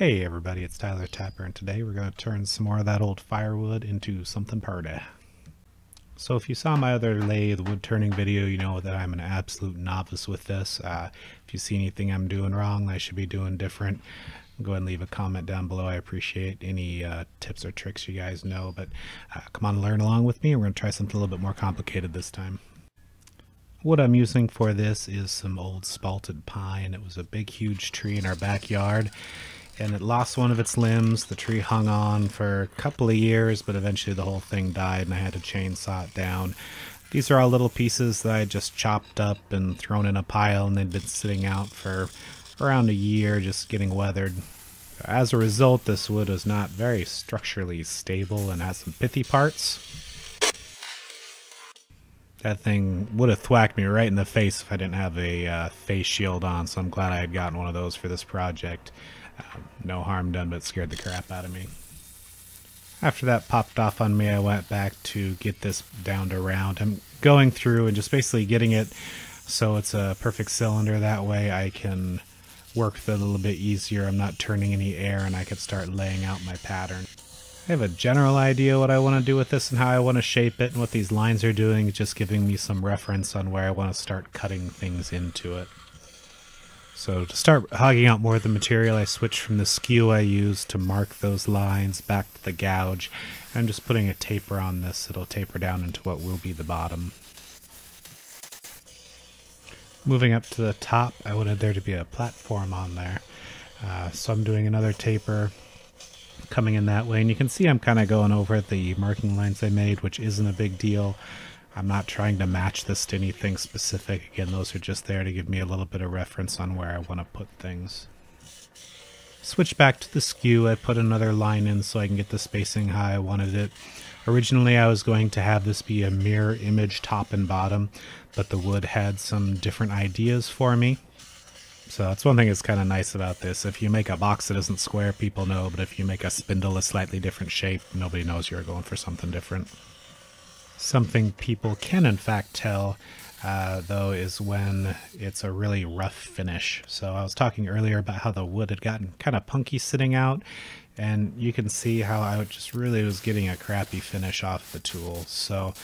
Hey everybody, it's Tyler Tappar and today we're going to turn some more of that old firewood into something party. So if you saw my other lathe wood turning video, you know that I'm an absolute novice with this. Uh, if you see anything I'm doing wrong, I should be doing different, go ahead and leave a comment down below. I appreciate any uh, tips or tricks you guys know, but uh, come on learn along with me. We're going to try something a little bit more complicated this time. What I'm using for this is some old spalted pine. It was a big huge tree in our backyard and it lost one of its limbs. The tree hung on for a couple of years, but eventually the whole thing died and I had to chainsaw it down. These are all little pieces that I just chopped up and thrown in a pile and they'd been sitting out for around a year just getting weathered. As a result, this wood is not very structurally stable and has some pithy parts. That thing would have thwacked me right in the face if I didn't have a uh, face shield on, so I'm glad I had gotten one of those for this project. Um, no harm done, but scared the crap out of me. After that popped off on me, I went back to get this down to round. I'm going through and just basically getting it so it's a perfect cylinder. That way I can work with it a little bit easier. I'm not turning any air and I can start laying out my pattern. I have a general idea what I want to do with this and how I want to shape it and what these lines are doing just giving me some reference on where I want to start cutting things into it. So to start hogging out more of the material, I switched from the skew I used to mark those lines back to the gouge. I'm just putting a taper on this. It'll taper down into what will be the bottom. Moving up to the top, I wanted there to be a platform on there. Uh, so I'm doing another taper coming in that way. And you can see I'm kind of going over the marking lines I made, which isn't a big deal. I'm not trying to match this to anything specific. Again, those are just there to give me a little bit of reference on where I want to put things. Switch back to the skew. I put another line in so I can get the spacing how I wanted it. Originally, I was going to have this be a mirror image top and bottom, but the wood had some different ideas for me. So that's one thing that's kind of nice about this. If you make a box that isn't square, people know, but if you make a spindle a slightly different shape, nobody knows you're going for something different. Something people can in fact tell uh, though is when it's a really rough finish. So I was talking earlier about how the wood had gotten kind of punky sitting out and you can see how I just really was getting a crappy finish off the tool. So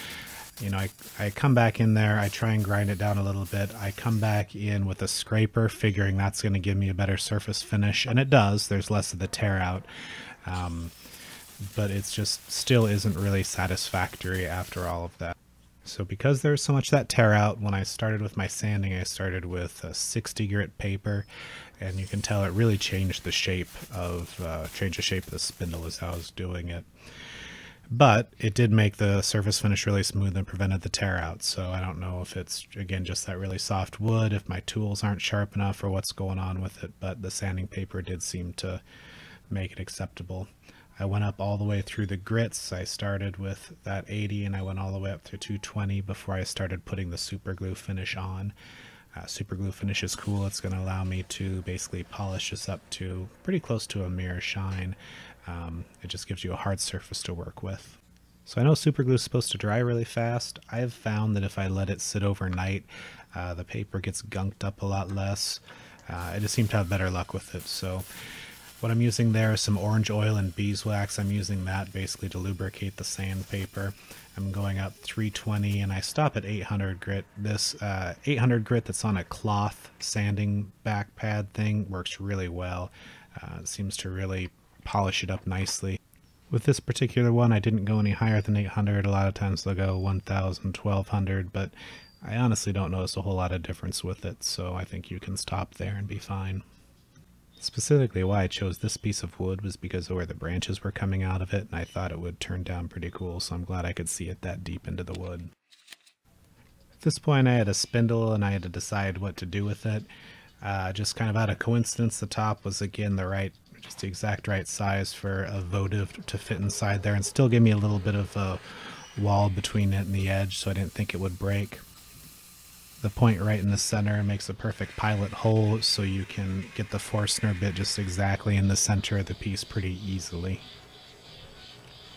you know, I, I come back in there, I try and grind it down a little bit. I come back in with a scraper, figuring that's going to give me a better surface finish, and it does. There's less of the tear out. Um, but it's just still isn't really satisfactory after all of that. So because there's so much that tear out, when I started with my sanding, I started with a 60 grit paper, and you can tell it really changed the shape of, uh, changed the shape of the spindle as I was doing it. But it did make the surface finish really smooth and prevented the tear out. So I don't know if it's, again, just that really soft wood, if my tools aren't sharp enough or what's going on with it, but the sanding paper did seem to make it acceptable. I went up all the way through the grits. I started with that 80 and I went all the way up to 220 before I started putting the super glue finish on. Uh, super glue finish is cool. It's going to allow me to basically polish this up to pretty close to a mirror shine. Um, it just gives you a hard surface to work with. So I know super glue is supposed to dry really fast. I've found that if I let it sit overnight, uh, the paper gets gunked up a lot less. Uh, I just seem to have better luck with it. So what I'm using there is some orange oil and beeswax. I'm using that basically to lubricate the sandpaper. I'm going up 320 and I stop at 800 grit. This uh, 800 grit that's on a cloth sanding back pad thing works really well. Uh, it seems to really polish it up nicely. With this particular one, I didn't go any higher than 800. A lot of times they'll go 1000, 1200, but I honestly don't notice a whole lot of difference with it, so I think you can stop there and be fine. Specifically why I chose this piece of wood was because of where the branches were coming out of it, and I thought it would turn down pretty cool, so I'm glad I could see it that deep into the wood. At this point I had a spindle and I had to decide what to do with it. Uh, just kind of out of coincidence, the top was again the right, just the exact right size for a votive to fit inside there and still give me a little bit of a wall between it and the edge so I didn't think it would break the point right in the center makes a perfect pilot hole so you can get the Forstner bit just exactly in the center of the piece pretty easily.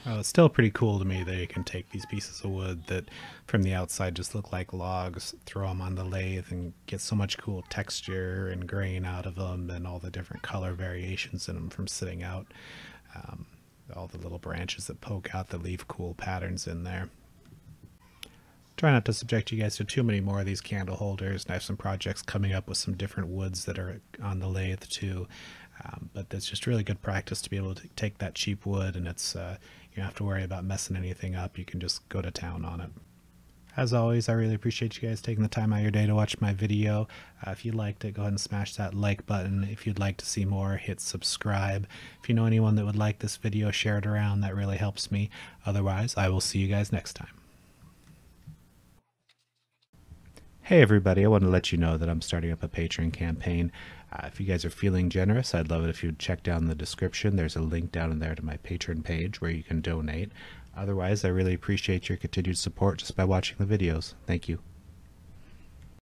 It's still pretty cool to me that you can take these pieces of wood that from the outside just look like logs, throw them on the lathe and get so much cool texture and grain out of them and all the different color variations in them from sitting out. Um, all the little branches that poke out that leave cool patterns in there. Try not to subject you guys to too many more of these candle holders. And I have some projects coming up with some different woods that are on the lathe too. Um, but it's just really good practice to be able to take that cheap wood and it's uh, you don't have to worry about messing anything up. You can just go to town on it. As always, I really appreciate you guys taking the time out of your day to watch my video. Uh, if you liked it, go ahead and smash that like button. If you'd like to see more, hit subscribe. If you know anyone that would like this video, share it around. That really helps me. Otherwise, I will see you guys next time. Hey everybody, I want to let you know that I'm starting up a Patreon campaign. Uh, if you guys are feeling generous, I'd love it if you'd check down the description. There's a link down in there to my Patreon page where you can donate. Otherwise, I really appreciate your continued support just by watching the videos. Thank you.